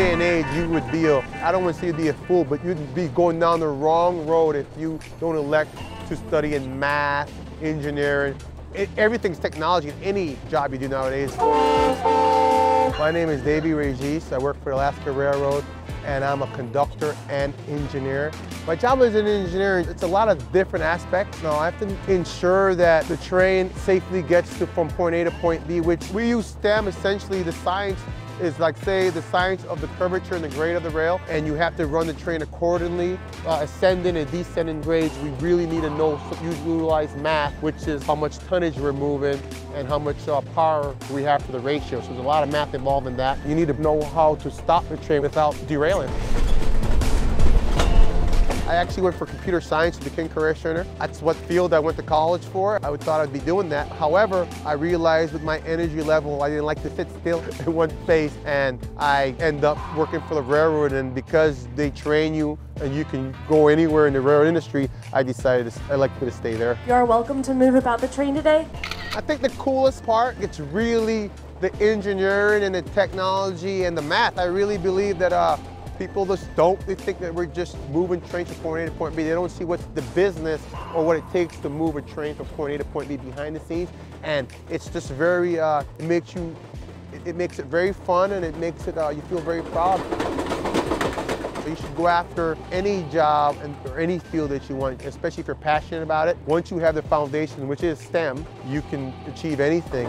day and age, you would be a, I don't want to say you'd be a fool, but you'd be going down the wrong road if you don't elect to study in math, engineering. It, everything's technology in any job you do nowadays. My name is Davy Registe. I work for Alaska Railroad and I'm a conductor and engineer. My job as an engineer, it's a lot of different aspects. Now, I have to ensure that the train safely gets to from point A to point B, which we use STEM, essentially the science is like say the science of the curvature and the grade of the rail and you have to run the train accordingly. Uh, ascending and descending grades, we really need to know, utilize math, which is how much tonnage we're moving and how much uh, power we have for the ratio. So there's a lot of math involved in that. You need to know how to stop the train without derailing. I actually went for computer science at the King Career Center. That's what field I went to college for. I would thought I'd be doing that. However, I realized with my energy level, I didn't like to sit still in one place and I end up working for the railroad and because they train you and you can go anywhere in the railroad industry, I decided I like to stay there. You are welcome to move about the train today. I think the coolest part, it's really the engineering and the technology and the math. I really believe that uh, People just don't, they think that we're just moving trains from point A to point B. They don't see what's the business or what it takes to move a train from point A to point B behind the scenes. And it's just very, uh, it makes you, it, it, makes it very fun and it makes it, uh, you feel very proud. So you should go after any job and, or any field that you want, especially if you're passionate about it. Once you have the foundation, which is STEM, you can achieve anything.